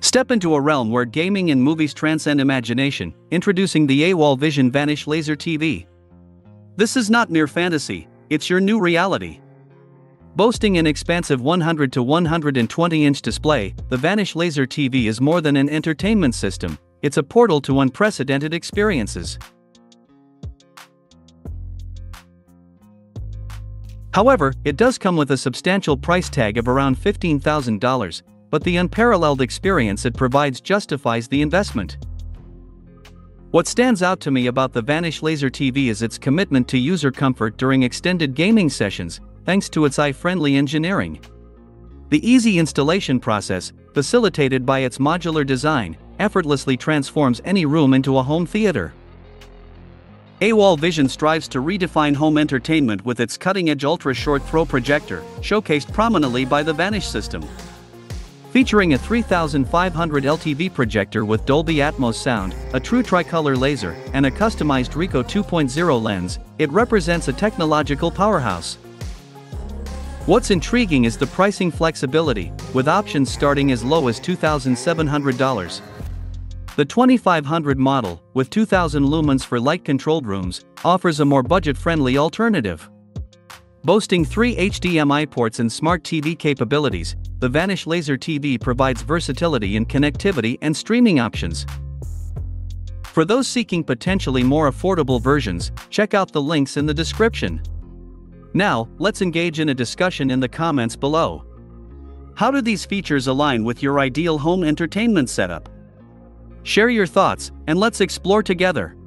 Step into a realm where gaming and movies transcend imagination, introducing the AWOL Vision Vanish Laser TV. This is not mere fantasy, it's your new reality. Boasting an expansive 100 to 120 inch display, the Vanish Laser TV is more than an entertainment system, it's a portal to unprecedented experiences. However, it does come with a substantial price tag of around $15,000, but the unparalleled experience it provides justifies the investment. What stands out to me about the Vanish Laser TV is its commitment to user comfort during extended gaming sessions, thanks to its eye-friendly engineering. The easy installation process, facilitated by its modular design, effortlessly transforms any room into a home theater. AWOL Vision strives to redefine home entertainment with its cutting-edge ultra-short throw projector, showcased prominently by the Vanish system. Featuring a 3500 LTV projector with Dolby Atmos sound, a true tricolor laser, and a customized Ricoh 2.0 lens, it represents a technological powerhouse. What's intriguing is the pricing flexibility, with options starting as low as $2,700. The 2500 model, with 2000 lumens for light-controlled rooms, offers a more budget-friendly alternative. Boasting three HDMI ports and smart TV capabilities, the Vanish Laser TV provides versatility in connectivity and streaming options. For those seeking potentially more affordable versions, check out the links in the description. Now, let's engage in a discussion in the comments below. How do these features align with your ideal home entertainment setup? Share your thoughts, and let's explore together.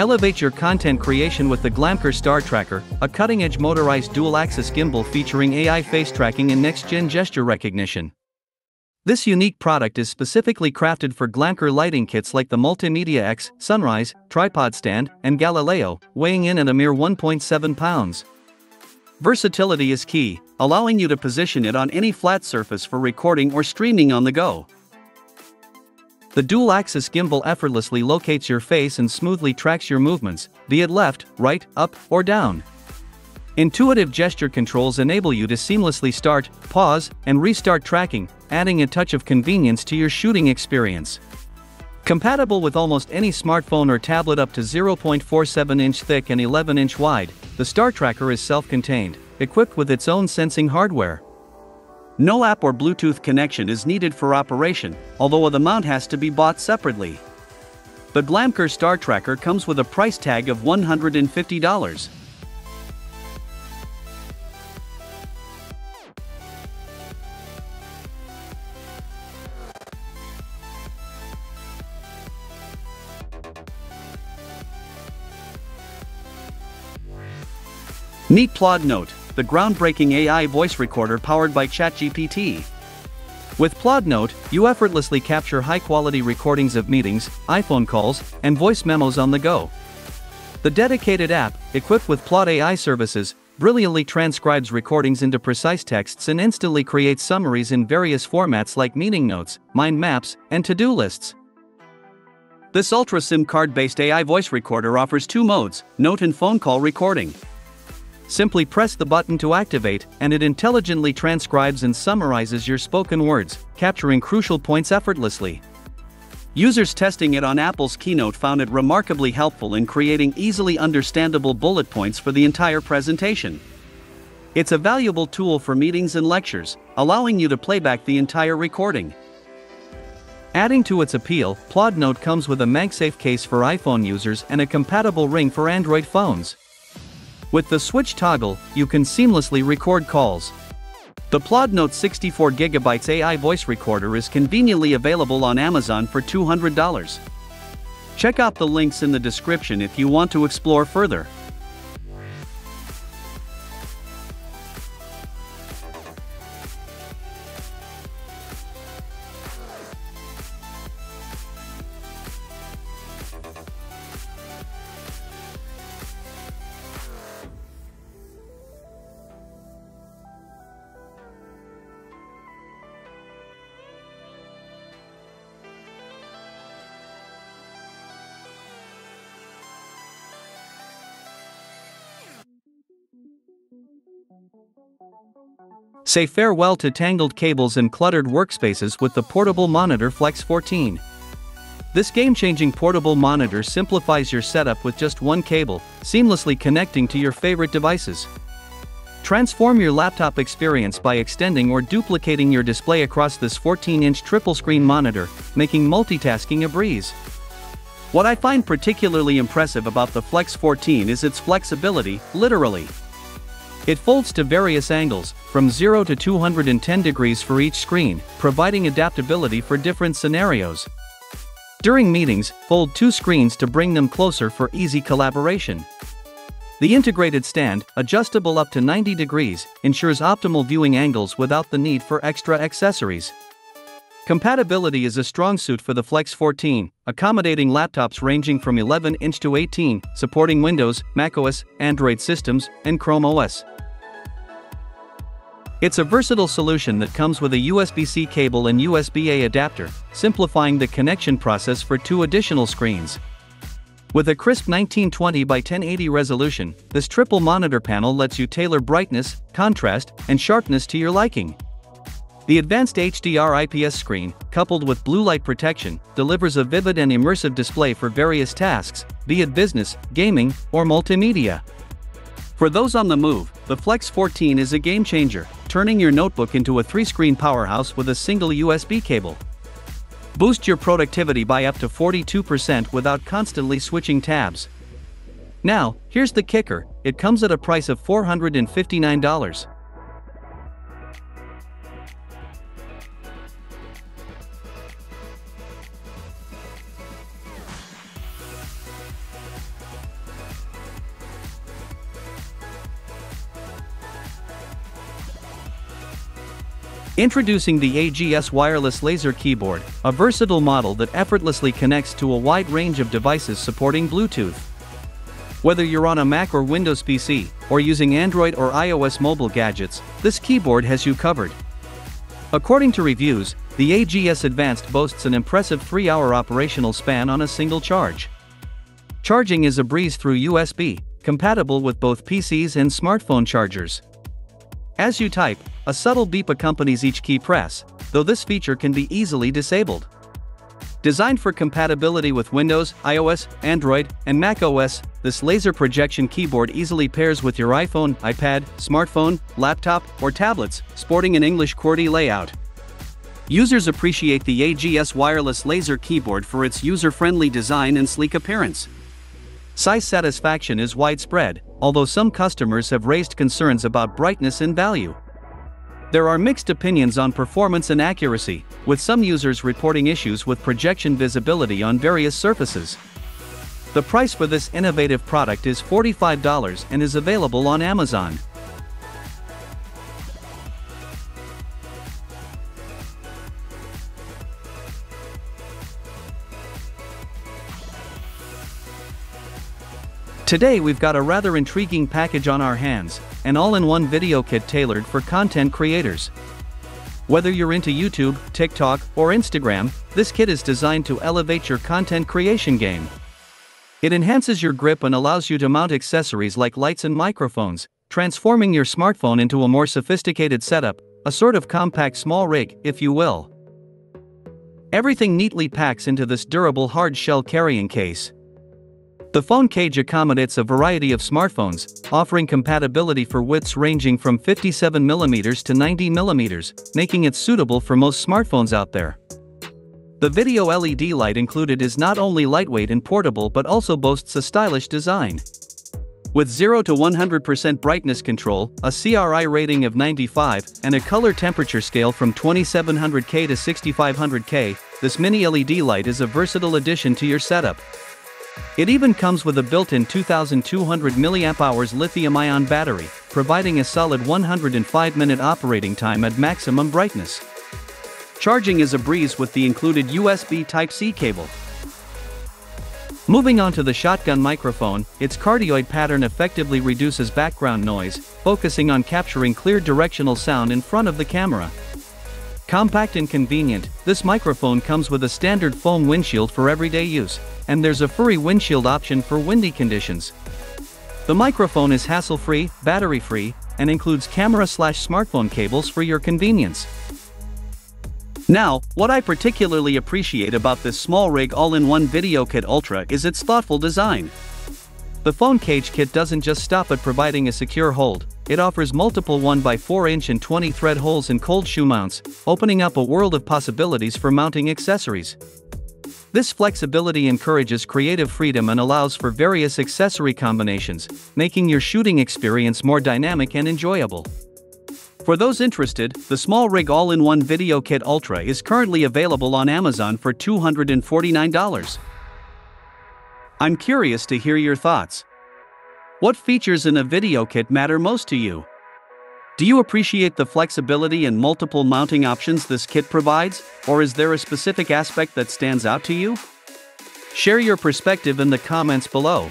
Elevate your content creation with the Glamcor Star Tracker, a cutting-edge motorized dual-axis gimbal featuring AI face tracking and next-gen gesture recognition. This unique product is specifically crafted for Glamcor lighting kits like the Multimedia X, Sunrise, Tripod Stand, and Galileo, weighing in at a mere 1.7 pounds. Versatility is key, allowing you to position it on any flat surface for recording or streaming on the go. The dual-axis gimbal effortlessly locates your face and smoothly tracks your movements, be it left, right, up, or down. Intuitive gesture controls enable you to seamlessly start, pause, and restart tracking, adding a touch of convenience to your shooting experience. Compatible with almost any smartphone or tablet up to 0.47 inch thick and 11 inch wide, the Star Tracker is self-contained, equipped with its own sensing hardware. No app or Bluetooth connection is needed for operation, although the mount has to be bought separately. The Glamcor Star Tracker comes with a price tag of $150. Meet Plaud Note the groundbreaking AI voice recorder powered by ChatGPT. With Plaud Note, you effortlessly capture high-quality recordings of meetings, iPhone calls, and voice memos on the go. The dedicated app, equipped with Plaud AI services, brilliantly transcribes recordings into precise texts and instantly creates summaries in various formats like meeting notes, mind maps, and to-do lists. This Ultra SIM card-based AI voice recorder offers two modes, note and phone call recording. Simply press the button to activate, and it intelligently transcribes and summarizes your spoken words, capturing crucial points effortlessly. Users testing it on Apple's Keynote found it remarkably helpful in creating easily understandable bullet points for the entire presentation. It's a valuable tool for meetings and lectures, allowing you to playback the entire recording. Adding to its appeal, Plaud Note comes with a MagSafe case for iPhone users and a compatible ring for Android phones. With the switch toggle, you can seamlessly record calls. The Plaud Note 64GB AI voice recorder is conveniently available on Amazon for $200. Check out the links in the description if you want to explore further. Say farewell to tangled cables and cluttered workspaces with the portable monitor Flex 14. This game-changing portable monitor simplifies your setup with just one cable, seamlessly connecting to your favorite devices. Transform your laptop experience by extending or duplicating your display across this 14-inch triple-screen monitor, making multitasking a breeze. What I find particularly impressive about the Flex 14 is its flexibility, literally. It folds to various angles, from 0 to 210 degrees for each screen, providing adaptability for different scenarios. During meetings, fold two screens to bring them closer for easy collaboration. The integrated stand, adjustable up to 90 degrees, ensures optimal viewing angles without the need for extra accessories. Compatibility is a strong suit for the Flex 14, accommodating laptops ranging from 11 inch to 18, supporting Windows, macOS, Android systems, and Chrome OS. It's a versatile solution that comes with a USB-C cable and USB-A adapter, simplifying the connection process for two additional screens. With a crisp 1920 by 1080 resolution, this triple monitor panel lets you tailor brightness, contrast, and sharpness to your liking. The advanced HDR IPS screen, coupled with blue light protection, delivers a vivid and immersive display for various tasks, be it business, gaming, or multimedia. For those on the move, the Flex 14 is a game changer, turning your notebook into a three-screen powerhouse with a single USB cable. Boost your productivity by up to 42% without constantly switching tabs. Now, here's the kicker, it comes at a price of $459. Introducing the AGS Wireless Laser Keyboard, a versatile model that effortlessly connects to a wide range of devices supporting Bluetooth. Whether you're on a Mac or Windows PC, or using Android or iOS mobile gadgets, this keyboard has you covered. According to reviews, the AGS Advanced boasts an impressive 3-hour operational span on a single charge. Charging is a breeze through USB, compatible with both PCs and smartphone chargers. As you type, a subtle beep accompanies each key press, though this feature can be easily disabled. Designed for compatibility with Windows, iOS, Android, and Mac OS, this laser projection keyboard easily pairs with your iPhone, iPad, smartphone, laptop, or tablets, sporting an English QWERTY layout. Users appreciate the AGS wireless laser keyboard for its user-friendly design and sleek appearance. Size satisfaction is widespread, although some customers have raised concerns about brightness and value. There are mixed opinions on performance and accuracy, with some users reporting issues with projection visibility on various surfaces. The price for this innovative product is $45 and is available on Amazon. Today we've got a rather intriguing package on our hands, an all-in-one video kit tailored for content creators. Whether you're into YouTube, TikTok, or Instagram, this kit is designed to elevate your content creation game. It enhances your grip and allows you to mount accessories like lights and microphones, transforming your smartphone into a more sophisticated setup, a sort of compact small rig, if you will. Everything neatly packs into this durable hard shell carrying case. The phone cage accommodates a variety of smartphones, offering compatibility for widths ranging from 57mm to 90mm, making it suitable for most smartphones out there. The video LED light included is not only lightweight and portable but also boasts a stylish design. With 0 to 100% brightness control, a CRI rating of 95, and a color temperature scale from 2700K to 6500K, this mini LED light is a versatile addition to your setup. It even comes with a built-in 2200 mAh lithium-ion battery, providing a solid 105-minute operating time at maximum brightness. Charging is a breeze with the included USB Type-C cable. Moving on to the shotgun microphone, its cardioid pattern effectively reduces background noise, focusing on capturing clear directional sound in front of the camera. Compact and convenient, this microphone comes with a standard foam windshield for everyday use, and there's a furry windshield option for windy conditions. The microphone is hassle-free, battery-free, and includes camera slash smartphone cables for your convenience. Now, what I particularly appreciate about this SmallRig all-in-one Video Kit Ultra is its thoughtful design. The phone cage kit doesn't just stop at providing a secure hold, it offers multiple 1x4 inch and 20 thread holes and cold shoe mounts, opening up a world of possibilities for mounting accessories. This flexibility encourages creative freedom and allows for various accessory combinations, making your shooting experience more dynamic and enjoyable. For those interested, the SmallRig all-in-one Video Kit Ultra is currently available on Amazon for $249. I'm curious to hear your thoughts. What features in a video kit matter most to you? Do you appreciate the flexibility and multiple mounting options this kit provides, or is there a specific aspect that stands out to you? Share your perspective in the comments below.